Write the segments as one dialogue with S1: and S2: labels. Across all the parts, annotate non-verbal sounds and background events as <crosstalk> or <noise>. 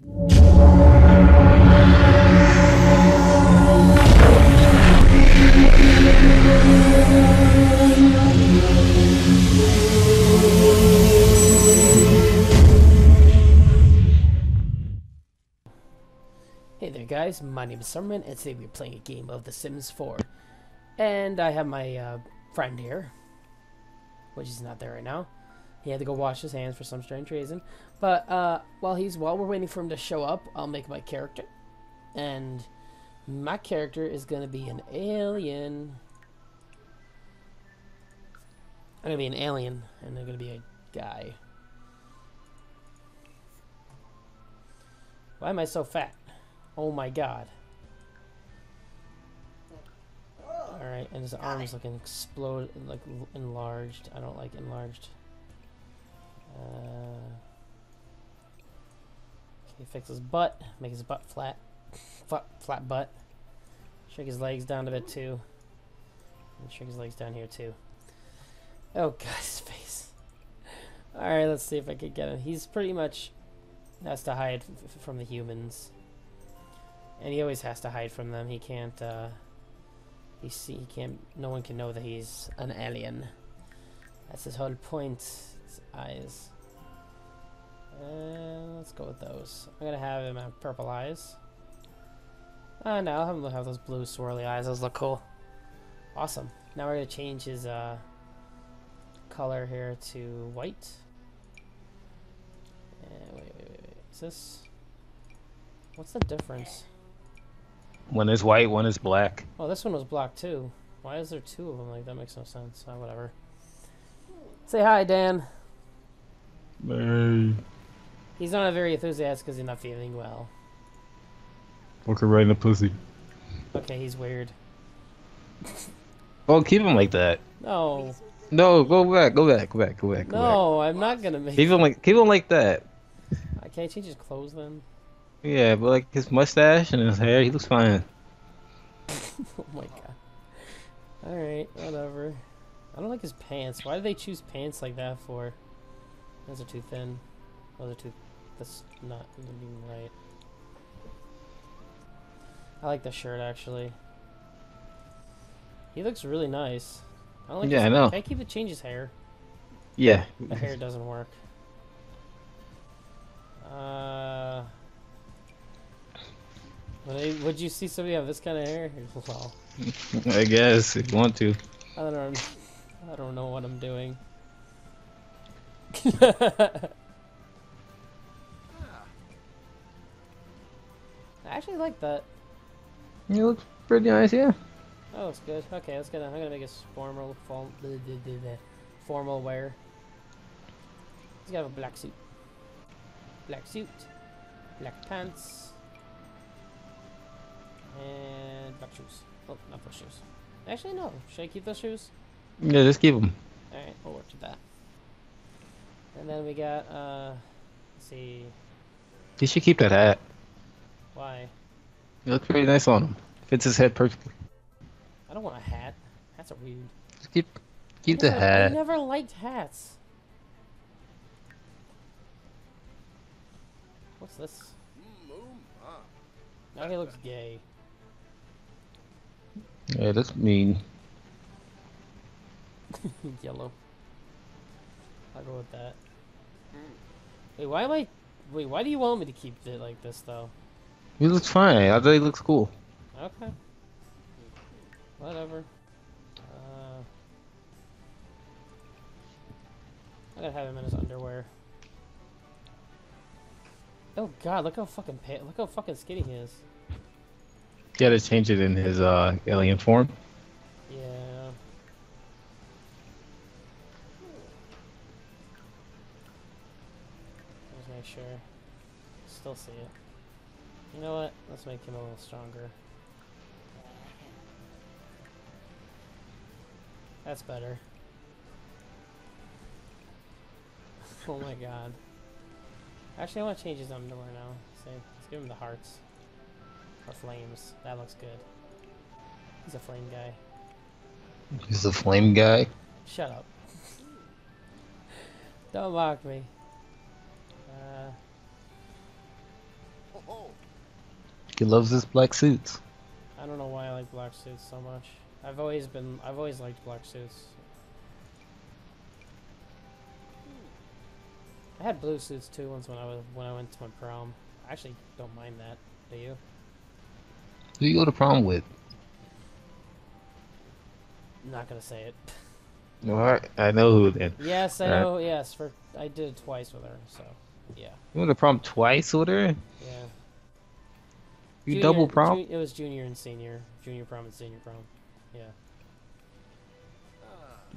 S1: Hey there guys, my name is Summerman and today we're playing a game of The Sims 4. And I have my uh, friend here, which is not there right now. He had to go wash his hands for some strange reason. But uh, while he's while we're waiting for him to show up, I'll make my character. And my character is gonna be an alien. I'm gonna be an alien, and I'm gonna be a guy. Why am I so fat? Oh my god. Alright, and his arms looking explode, like enlarged. I don't like enlarged. Uh, okay, fix his butt. Make his butt flat. flat, flat butt. Shrink his legs down a bit too. And shrink his legs down here too. Oh god, <laughs> his face. Alright, let's see if I can get him. He's pretty much has to hide from the humans. And he always has to hide from them. He can't, uh... He see, he can't... No one can know that he's an alien. That's his whole point. His eyes. Uh, let's go with those. I'm gonna have him have purple eyes. Uh, no, I'll have him have those blue swirly eyes. Those look cool. Awesome. Now we're gonna change his, uh... Color here to white. Uh, wait, wait, wait, wait. Is this... What's the difference?
S2: One is white, one is black.
S1: Oh, this one was black too. Why is there two of them? Like that makes no sense. Oh, whatever. Say hi, Dan.
S2: Hey.
S1: He's not a very enthusiastic because he's not feeling well.
S2: Fuck her right in the pussy.
S1: Okay, he's weird.
S2: Oh, keep him like that.
S1: No,
S2: No, go back, go back, go back, go back, go
S1: no, I'm not gonna make.
S2: Keep him like, keep him like that.
S1: I can't change his clothes then.
S2: Yeah, but like his mustache and his hair, he looks fine. <laughs> <laughs>
S1: oh my god. All right, whatever. I don't like his pants. Why did they choose pants like that for? Those are too thin. Those are too. That's not even right. I like the shirt actually. He looks really nice. I don't like
S2: Yeah,
S1: his,
S2: I know.
S1: Can I keep it change his hair?
S2: Yeah.
S1: The hair doesn't work. Uh. Would, I, would you see somebody have this kind of hair? <laughs> Well,
S2: I guess if you want to.
S1: I don't know. I don't know what I'm doing. <laughs> actually like that.
S2: He looks pretty nice, yeah.
S1: That looks good. Okay, let's get. I'm gonna make his formal, form, formal wear. He's got a black suit, black suit, black pants, and black shoes. Oh, not those shoes. Actually, no. Should I keep those shoes?
S2: Yeah, just keep them.
S1: All right, we'll work with that. And then we got. uh Let's see.
S2: You should keep that hat.
S1: Why?
S2: It looks pretty nice on him. Fits his head perfectly.
S1: I don't want a hat. Hats are weird.
S2: Just keep, keep
S1: I
S2: the
S1: hat. I never liked hats. What's this? Now he looks gay.
S2: Yeah, that's mean. <laughs>
S1: Yellow. I'll go with that. Wait, why am I? Wait, why do you want me to keep it like this though?
S2: He looks fine. I thought he looks cool.
S1: Okay. Whatever. Uh, I gotta have him in his underwear. Oh god, look how fucking pa- look how fucking skinny he is.
S2: He had to change it in his uh, alien form.
S1: Yeah. Let's make sure. Still see it. You? Let's make him a little stronger. That's better. <laughs> oh my god. Actually, I want to change his underwear now. See, let's give him the hearts. Or flames. That looks good. He's a flame guy.
S2: He's a flame guy.
S1: Shut up. <laughs> Don't mock me. Uh,
S2: He loves his black suits.
S1: I don't know why I like black suits so much. I've always been I've always liked black suits. I had blue suits too once when I was when I went to my prom. I actually don't mind that. Do you?
S2: Who you go to prom with?
S1: I'm not gonna say it.
S2: No, I, I know who then.
S1: Yes, I know. Yes, for I did it twice with her. So, yeah,
S2: You went to prom twice with her?
S1: yeah.
S2: You
S1: Junior-
S2: double prom?
S1: ju- it was junior and senior, junior prom and senior prom. Yeah.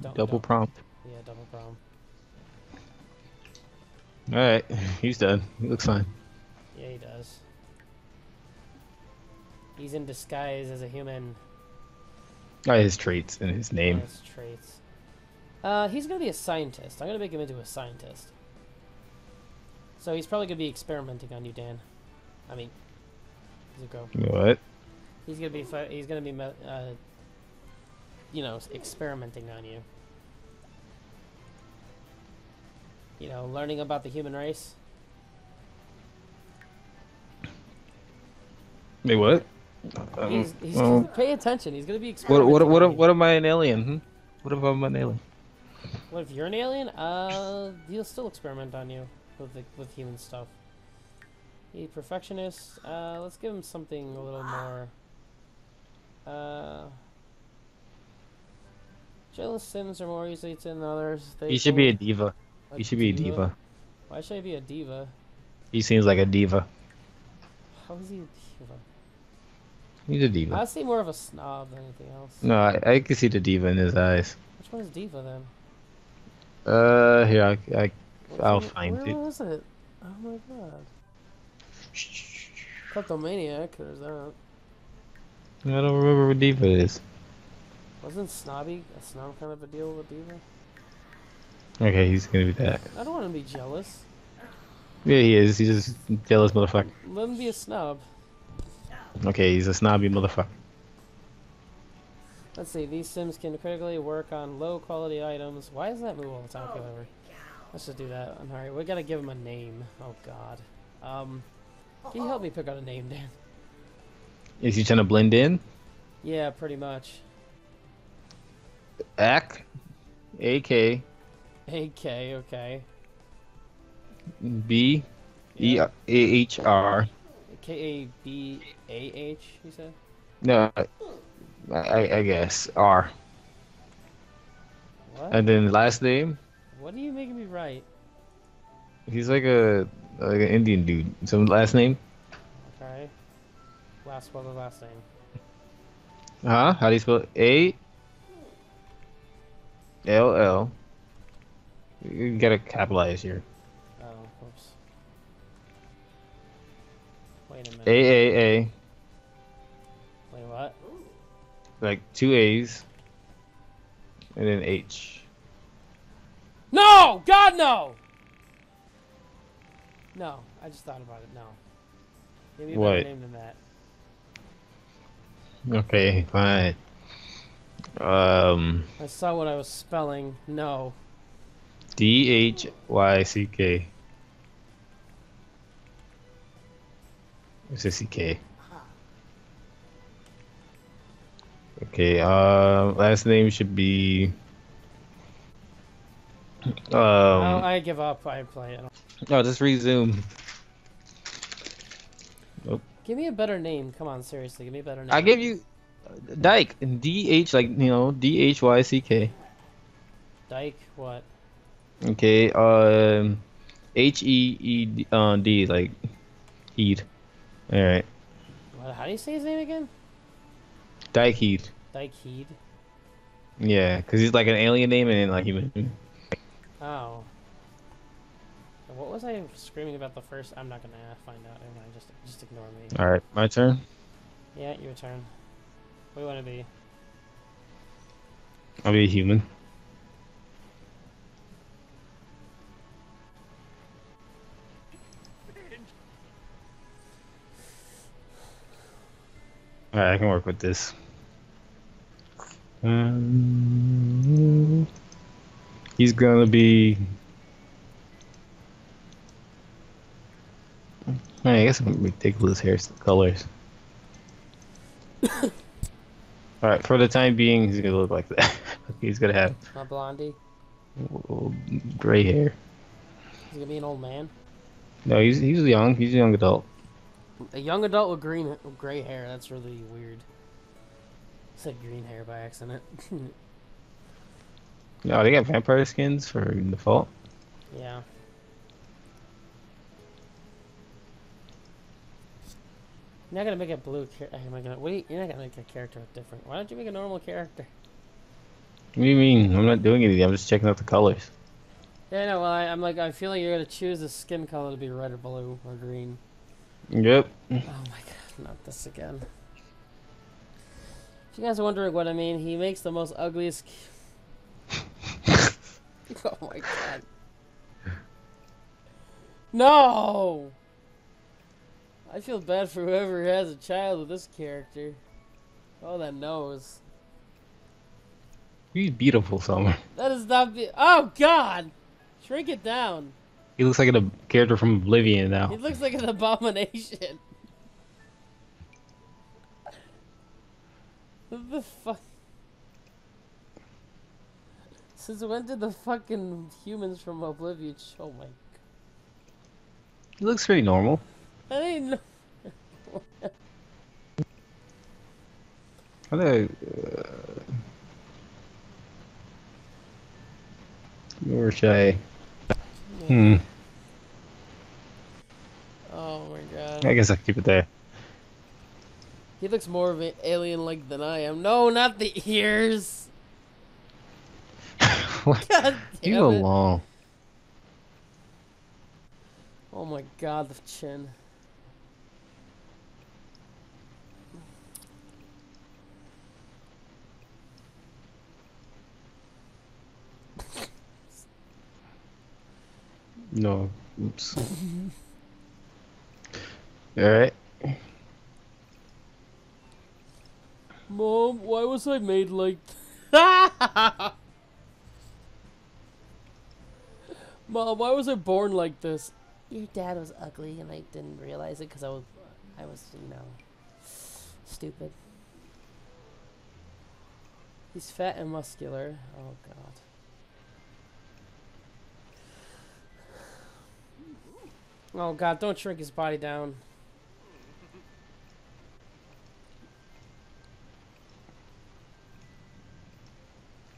S1: Don't-
S2: double
S1: don't-
S2: prom.
S1: Yeah, double prom.
S2: Alright, <laughs> he's done. He looks fine.
S1: Yeah, he does. He's in disguise as a human.
S2: Oh, his traits and his name.
S1: Has traits. Uh, he's gonna be a scientist. I'm gonna make him into a scientist. So he's probably gonna be experimenting on you, Dan. I mean, Zuko.
S2: What?
S1: He's gonna be he's gonna be. Uh, you know, experimenting on you. You know, learning about the human race.
S2: Wait, what?
S1: He's, he's
S2: Um,
S1: pay attention. He's gonna be
S2: what,
S1: experimenting.
S2: what, what,
S1: you.
S2: what am I an alien? Hmm? What if I'm an alien?
S1: What if you're an alien? Uh, he'll still experiment on you with the, with human stuff. He perfectionist. Uh, let's give him something a little more. Uh, jealous sims are more easily to than others. They
S2: He should be a diva. He should be a diva.
S1: Why should I be a diva?
S2: He seems like a diva.
S1: How is he a diva?
S2: He's a diva.
S1: I see more of a snob than anything else.
S2: No, I, I can see the diva in his eyes.
S1: Which one is diva then?
S2: Uh, here, I, I,
S1: What's
S2: I'll
S1: it-
S2: find
S1: where
S2: it.
S1: was it? Oh my god. Kleptomaniac, there's that.
S2: I don't remember what diva is.
S1: Wasn't snobby a snob kind of a deal with diva?
S2: Okay, he's gonna be that.
S1: I don't want to be jealous.
S2: Yeah, he is. He's just jealous motherfucker.
S1: Let him be a snob.
S2: Okay, he's a snobby motherfucker.
S1: Let's see. These sims can critically work on low quality items. Why does that move all the time? Whatever. Let's just do that. I'm alright. We gotta give him a name. Oh God. Um, can you help me pick out a name, Dan?
S2: Is he trying to blend in?
S1: Yeah, pretty much.
S2: Ak, A-K,
S1: AK. Okay.
S2: B, E. A, H, R.
S1: K A B A H. You said.
S2: No, I, I, I guess R.
S1: What?
S2: And then last name,
S1: What are you making me write?
S2: he's like a Uh, like an Indian dude. So last name,
S1: Okay. Last spell the last name.
S2: huh? How do you spell it? A L L. You gotta capitalize here.
S1: Oh, whoops. Wait a minute.
S2: A A A,
S1: Wait, what?
S2: like two A's, and then H.
S1: No! God, no! No, I just thought about it. No. Give me a
S2: What?
S1: better name than that.
S2: Okay, fine. Um,
S1: I saw what I was spelling. No.
S2: D H Y C K. It's a C K. Okay, uh, last name should be. Um,
S1: oh, I give up. I play it.
S2: Oh, just resume.
S1: Give me a better name. Come on, seriously. Give me a better name.
S2: I give you Dyke, D H like you know D H Y C K.
S1: Dyke. What?
S2: Okay, um, H E E D- uh, D like Heed. All right,
S1: what? How do you say his name again?
S2: Dyke Heed.
S1: Dyke Heed.
S2: Yeah, because he's like an alien name and then like human.
S1: Oh. What was I screaming about the first? I'm not gonna find out. Never mind. Just, just ignore me.
S2: All right, my turn.
S1: Yeah, your turn. What do you want to be?
S2: I'll be a human. All right, I can work with this. Um, he's gonna be. I guess I'm ridiculous hair colors. <coughs> All right, for the time being, he's gonna look like that. <laughs> he's gonna have
S1: My blondie.
S2: gray hair.
S1: He's gonna be an old man.
S2: No, he's he's young. He's a young adult.
S1: A young adult with green, with gray hair. That's really weird. I said green hair by accident. <laughs>
S2: No, they got vampire skins for default.
S1: yeah. You're not gonna make a blue character. Am I gonna wait? You're not gonna make a character different. Why don't you make a normal character?
S2: What do you mean? I'm not doing anything. I'm just checking out the colors.
S1: Yeah, no. Well, I, I'm like, I feel like you're gonna choose the skin color to be red or blue or green.
S2: Yep.
S1: Oh my god, not this again. If you guys are wondering what I mean, he makes the most ugliest. <laughs> oh my god. <laughs> No! I feel bad for whoever has a child with this character. Oh, that nose.
S2: He's beautiful, Summer.
S1: That is not be- Oh god! Shrink it down.
S2: He looks like a character from Oblivion now.
S1: He looks like an <laughs> abomination. What the fuck? Since when did the fucking humans from Oblivion show my?
S2: He looks pretty normal.
S1: I didn't know.
S2: How do I, uh, where should I? Hmm.
S1: Oh my god.
S2: I guess I can keep it there.
S1: He looks more of an alien-like than I am. No, not the ears. <laughs>
S2: What?
S1: God
S2: You along.
S1: Oh my god, the chin.
S2: No. Oops. Alright.
S1: Mom, why was I made like <laughs> Mom, why was I born like this? Your dad was ugly and I didn't realize it because I was, I was, you know, stupid. He's fat and muscular. Oh god. Oh god, don't shrink his body down.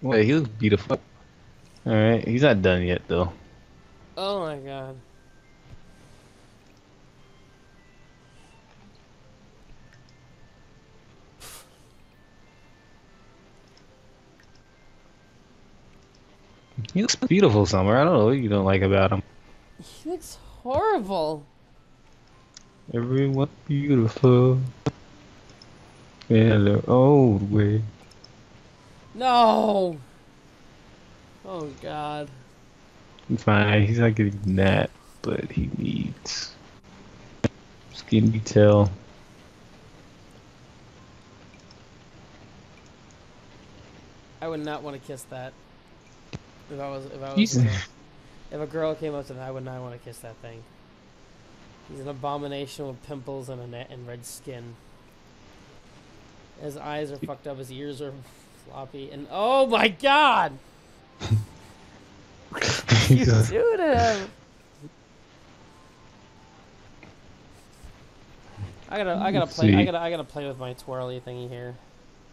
S2: Wait, he looks beautiful. Alright, he's not done yet though.
S1: Oh my god.
S2: He looks beautiful, Summer. I don't know what you don't like about him.
S1: He looks horrible.
S2: Everyone beautiful. In the old way.
S1: No. Oh god.
S2: It's fine. He's not getting that, but he needs skin detail.
S1: I would not want to kiss that. If I was, if I was,
S2: He's,
S1: a girl. If a girl came up to me, I would not want to kiss that thing. He's an abomination with pimples and a net and red skin. His eyes are fucked up. His ears are floppy, and oh my god! <laughs> you do to him. I gotta, I gotta
S2: Let's
S1: play, I gotta, I gotta play with my twirly thingy here.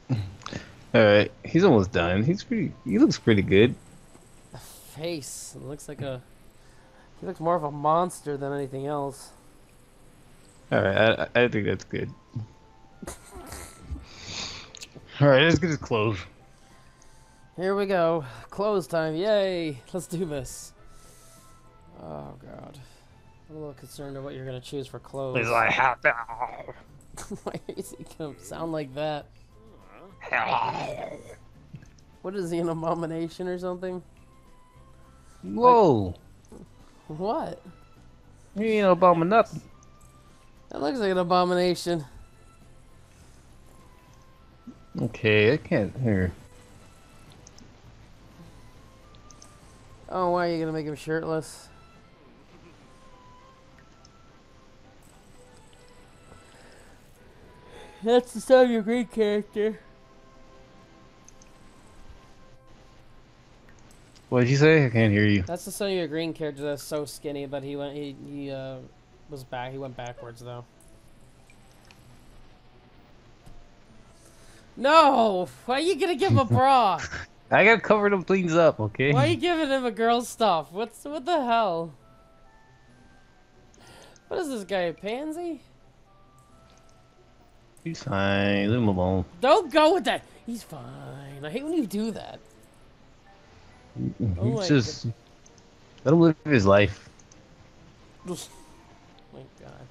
S1: <laughs>
S2: Alright, he's almost done. He's pretty. He looks pretty good.
S1: Face it looks like a. He looks more of a monster than anything else.
S2: Alright, I, I I think that's good. Alright, let's get his clothes.
S1: Here we go. Close time. Yay. Let's do this. Oh, God. I'm a little concerned of what you're going to choose for clothes.
S2: He's like, "How the-
S1: Why is he going to sound like that? What is he, an abomination or something?
S2: Whoa!
S1: What?
S2: You ain't no nothing.
S1: That looks like an abomination.
S2: Okay, I can't hear.
S1: Oh, why are you going to make him shirtless? That's the Sonya Green character.
S2: What did you say? I can't hear you.
S1: That's the son of Sonya Green character that's so skinny, but he went he he uh was back he went backwards though. No! Why are you gonna give him a bra? <laughs>
S2: I gotta cover them things up, okay?
S1: Why are you giving him a girl's stuff? What's what the hell? What is this guy, a pansy?
S2: He's fine. Leave him alone.
S1: Don't go with that. He's fine. I hate when you do that. Oh
S2: just let him live his life.
S1: my God.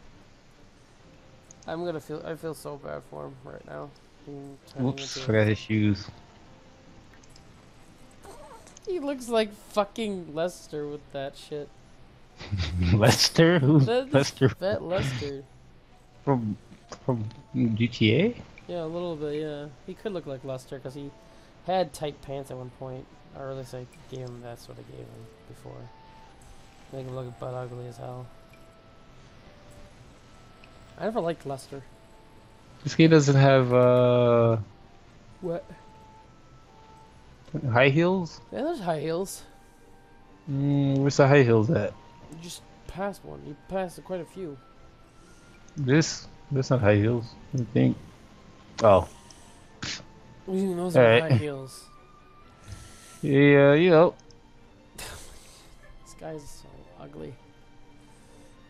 S1: I'm gonna feel. I feel so bad for him right now.
S2: Whoops, forgot his shoes.
S1: He looks like fucking Lester with that shit. <laughs>
S2: Lester? Who's
S1: That's
S2: Lester
S1: That Lester.
S2: from from GTA?
S1: Yeah, a little bit. Yeah, he could look like Lester because he had tight pants at one point, or at least I gave him that's what I gave him before. Make him look butt ugly as hell. I never liked Lester.
S2: This game doesn't have uh
S1: What?
S2: high heels.
S1: Yeah, there's high heels.
S2: Mm, where's the high heels at?
S1: You just passed one. You passed quite a few.
S2: This this not high heels. I think. Oh
S1: Those are high heels.
S2: Yeah, you know.
S1: This guy's so ugly.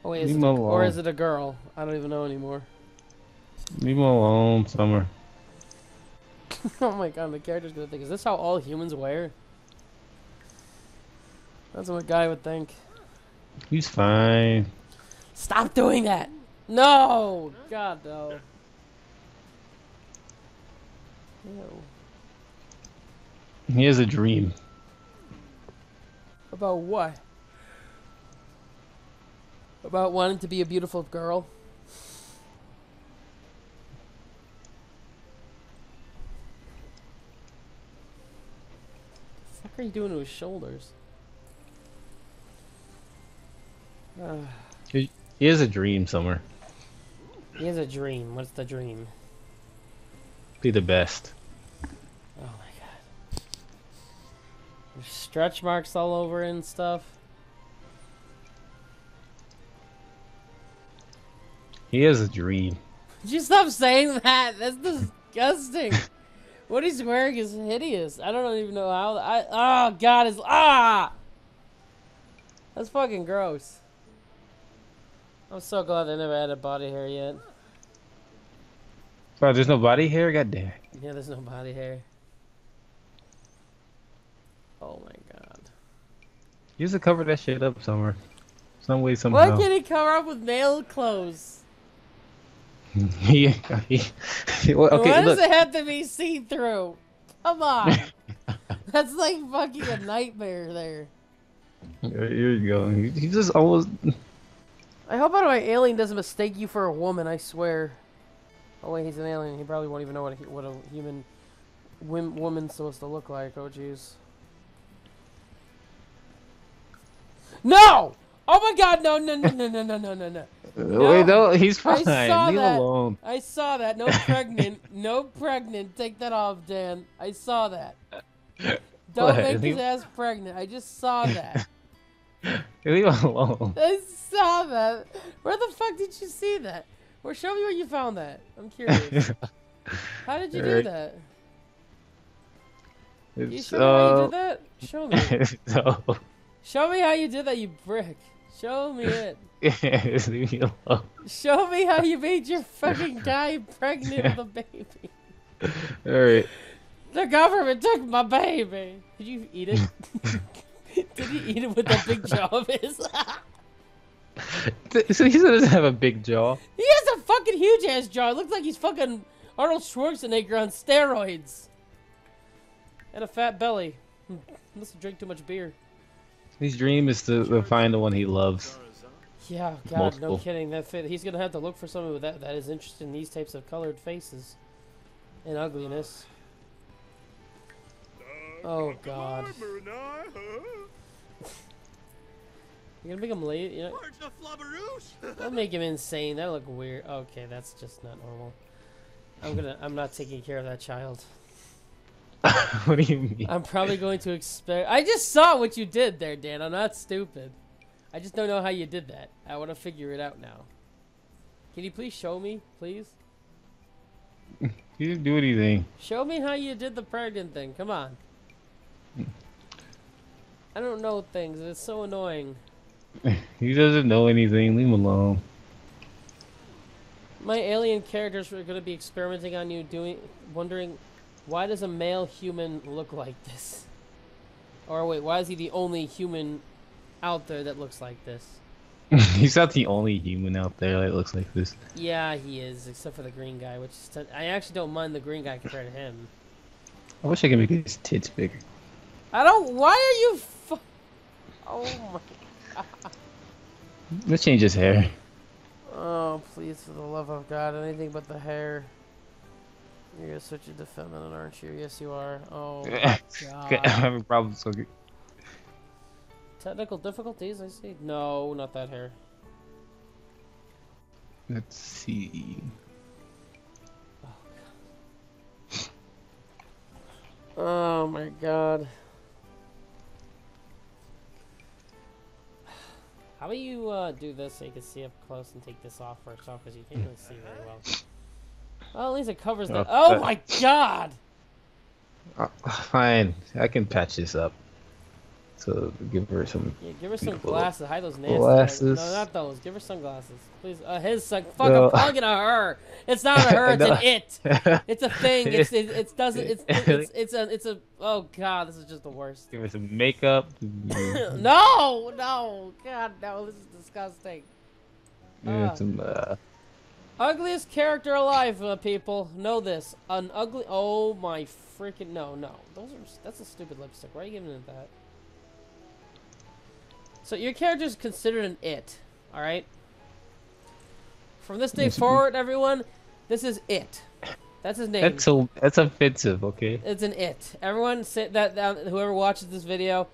S1: Oh wait, is it a, or is it a girl? I don't even know anymore.
S2: Leave him alone, Summer. <laughs>
S1: oh my god, the character's gonna think, is this how all humans wear? That's what a guy would think.
S2: He's fine.
S1: Stop doing that! No! God, no. Ew.
S2: He has a dream.
S1: About what? About wanting to be a beautiful girl? The fuck are you doing to his shoulders? Ugh.
S2: He has a dream, somewhere.
S1: he has a dream. What's the dream?
S2: Be the best.
S1: Oh my. There's stretch marks all over and stuff.
S2: He has a dream.
S1: Would you stop saying that? That's disgusting. <laughs> what he's wearing is hideous. I don't even know how. I oh god, is ah. That's fucking gross. I'm so glad they never added body hair yet.
S2: Oh, there's no body hair. God damn.
S1: Yeah, there's no body hair. Oh my god.
S2: He has to cover that shit up somewhere. Some way, somehow.
S1: Why can't he cover up with male clothes? <laughs>
S2: he, he, <laughs> well,
S1: Why does
S2: look.
S1: it have to be see through? Come on. <laughs> That's like fucking a nightmare there.
S2: Here you go. He, he just almost.
S1: I hope my alien doesn't mistake you for a woman, I swear. Oh wait, he's an alien. He probably won't even know what a, what a human wim, woman's supposed to look like. Oh jeez. No! Oh my god, no, no, no, no, no, no, no, no, no. <laughs>
S2: Wait, no, he's fine.
S1: I saw
S2: Leave
S1: that.
S2: alone.
S1: I saw that. No <laughs> pregnant. no pregnant. Take that off, Dan. I saw that. <laughs> Don't
S2: What?
S1: make his ass pregnant. I just saw that.
S2: Leave alone.
S1: I saw that. Where the fuck did you see that? Or show me where you found that. I'm curious. How did you do that? You
S2: It's,
S1: show me how you
S2: uh,
S1: did that? Show me.
S2: so,
S1: Show me how you did that, you brick. Show me <laughs> it.
S2: just leave me alone.
S1: Show me how you made your fucking guy pregnant with a <laughs> baby.
S2: Alright.
S1: The government took my baby. Did you eat it? <laughs> Did you eat it with that big jaw of his?
S2: So he doesn't have a big jaw.
S1: he has a fucking huge ass jaw. It looks like he's fucking Arnold Schwarzenegger on steroids. And a fat belly. Hmm, Must have drank too much beer.
S2: His dream is to, to find the one he loves.
S1: Yeah, God, no kidding. That fit. He's gonna have to look for someone that that is interested in these types of colored faces and ugliness. Oh God. You're gonna make him late, you know? Don't make him insane. That'll look weird. Okay, that's just not normal. I'm gonna. I'm not taking care of that child. <laughs>
S2: what do you mean?
S1: I'm probably going to expect. I just saw what you did there, Dan. I'm not stupid. I just don't know how you did that. I want to figure it out now. Can you please show me, please? <laughs>
S2: He didn't do anything.
S1: Show me how you did the pregnant thing. Come on. I don't know things. It's so annoying. <laughs>
S2: He doesn't know anything. Leave him alone.
S1: My alien characters are going to be experimenting on you, doing, wondering, why does a male human look like this? Or wait, why is he the only human out there that looks like this? <laughs>
S2: He's not the only human out there that looks like this.
S1: Yeah, he is, except for the green guy, which is t- I actually don't mind the green guy compared to him.
S2: I wish I could make his tits bigger.
S1: I don't. Why are you? Fu- oh my. god.
S2: Let's change his hair.
S1: Oh, please, for the love of God, anything but the hair. You're such a feminine, aren't you? Yes, you are. Oh, <laughs> my
S2: I'm
S1: God.
S2: having problems. So
S1: Technical difficulties, I see. No, not that hair.
S2: let's see.
S1: Oh my God. How about you uh, do this so you can see up close and take this off first off, because you can't really see very well. Well, at least it covers the.
S2: Oh,
S1: Oh my God!
S2: Uh, fine, I can patch this up. So give her some.
S1: Yeah, give her some glasses. Hide those nasty.
S2: Glasses.
S1: No, not those. Give her sunglasses, please. Uh, his sun. Fuck,
S2: No.
S1: I'm it her. It's not a her. It's <laughs>
S2: No.
S1: an it. <laughs> It's a thing. It's it, it doesn't. It's it's it's a it's a. Oh God, this is just the worst.
S2: give her some makeup. <laughs>
S1: no, no, God, no. This is disgusting.
S2: Yeah,
S1: Ah.
S2: some. Uh,
S1: Ugliest character alive, uh, people. Know this. An ugly. Oh my freaking no, no. Those are. That's a stupid lipstick. Why are you giving it that? So your character is considered an it. All right. From this day forward, everyone, this is it. That's his name.
S2: that's so. That's offensive. Okay.
S1: It's an it. Everyone say that, that whoever watches this video,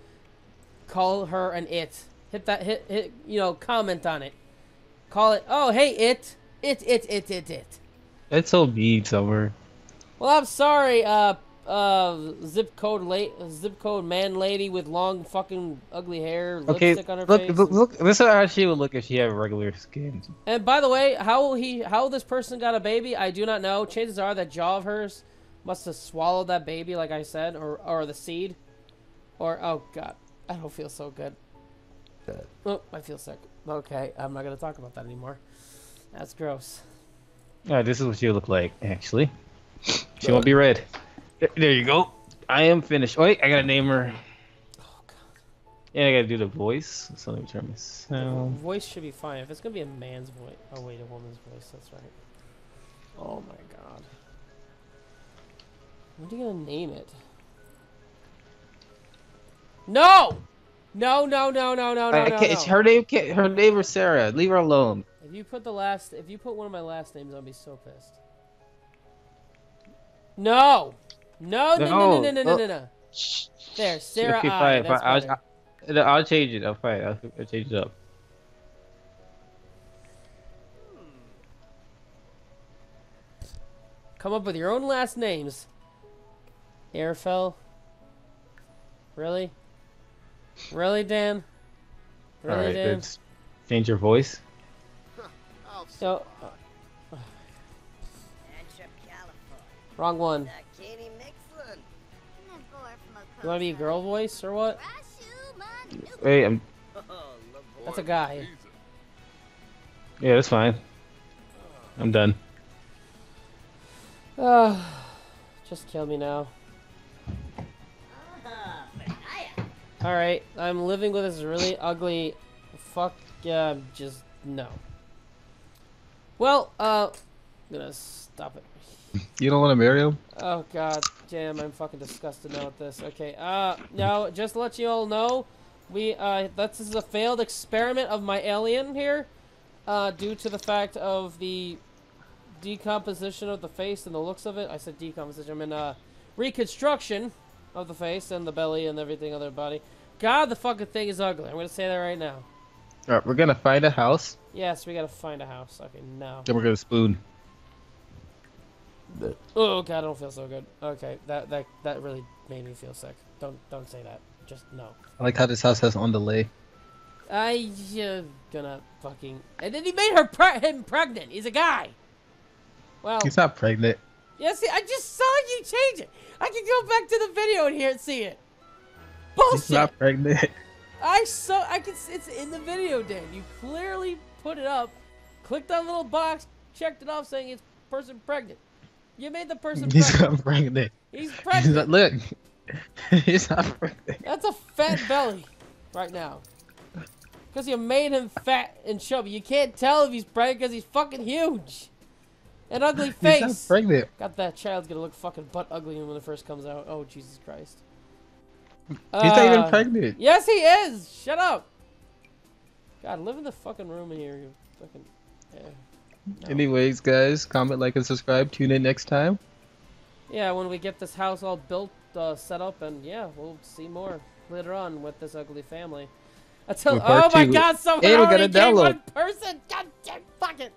S1: call her an it. Hit that hit hit you know comment on it. Call it. Oh hey it it it it it it.
S2: It's so mean, Summer.
S1: Well I'm sorry. Uh uh zip code late zip code man lady with long fucking ugly hair
S2: Okay,
S1: lipstick on her
S2: look,
S1: face.
S2: look, look. This is how she would look if she had regular skin.
S1: And by the way, how he how this person got a baby, I do not know. Chances are that jaw of hers must have swallowed that baby, like I said, or or the seed, or oh god, I don't feel so good. Oh, I feel sick. Okay, I'm not gonna talk about that anymore. That's gross.
S2: Yeah, this is what she would look like, actually. She won't be red. There- There you go. I am finished. Oh, wait, I gotta name her.
S1: Oh god,
S2: Yeah, I gotta do the voice. So let me turn this
S1: the
S2: sound.
S1: voice should be fine. If it's gonna be a man's voice, oh wait, a woman's voice. That's right. Oh my god. What are you gonna name it? No! No, no, no, no, no, no,
S2: I
S1: no,
S2: it's
S1: no.
S2: her name. Her name is Sarah. Leave her alone.
S1: If you put the last, if you put one of my last names, I'll be so pissed. No! No, no, no, no, no, no, no, no, no. There, Sarah
S2: okay,
S1: I.
S2: fine,
S1: That's
S2: fine. I'll, I'll, I'll change it. I'll fine. I'll, I'll change it up.
S1: Come up with your own last names. Airfell. Really? Really, Dan? Really,
S2: All right,
S1: Dan?
S2: change your voice.
S1: So, wrong one. You want to be a girl voice or what?
S2: Wait, I'm.
S1: That's a guy.
S2: Yeah, that's fine. I'm done.
S1: Uh, <sighs> just kill me now. Alright, I'm living with this really ugly. Fuck, yeah, just no. Well, uh, I'm gonna stop it. <laughs>
S2: You don't want to marry him?
S1: Oh god damn, I'm fucking disgusted now with this. Okay, uh, no, just to let you all know, we, uh, this is a failed experiment of my alien here, uh, due to the fact of the decomposition of the face and the looks of it. I said decomposition, I mean, uh, reconstruction of the face and the belly and everything other body. God, the fucking thing is ugly. I'm gonna say that right now.
S2: All right, we're gonna find a house.
S1: Yes, we gotta find a house. Okay, now.
S2: Then we're gonna spoon.
S1: Oh god, I don't feel so good. Okay, that that that really made me feel sick. Don't don't say that. Just no.
S2: I like how this house has on delay.
S1: I uh, gonna fucking and then he made her pre- him pregnant. He's a guy. Well,
S2: He's not pregnant.
S1: yeah. See, I just saw you change it. I can go back to the video and hear and see it. Bullshit.
S2: He's not pregnant. <laughs>
S1: I saw. I can. It's in the video, Dan. You clearly put it up, clicked that little box, checked it off, saying it's person pregnant. You made the person <laughs>
S2: He's
S1: pregnant.
S2: not pregnant.
S1: He's <laughs>
S2: He's
S1: pregnant.
S2: not, look. <laughs> He's not pregnant.
S1: That's a fat belly right now. Because you made him fat and chubby. You can't tell if he's pregnant because he's fucking huge. An ugly face.
S2: He's not pregnant.
S1: God, that child's gonna look fucking butt ugly when it first comes out. Oh, Jesus Christ.
S2: He's not even
S1: Uh,
S2: pregnant.
S1: Yes, he is. Shut up. God, live in the fucking room in here. You fucking. Yeah. No.
S2: Anyways, guys, comment, like, and subscribe. Tune in next time.
S1: Yeah, when we get this house all built, uh, set up, and yeah, we'll see more later on with this ugly family. Until oh my
S2: two.
S1: God, someone
S2: got
S1: already gave
S2: download.
S1: one person. God damn, fuck it.